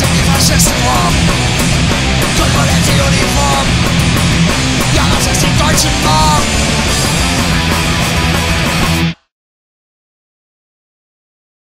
İn die Faschistenform. Kontrolliert die Uniform. Ja, das ist die.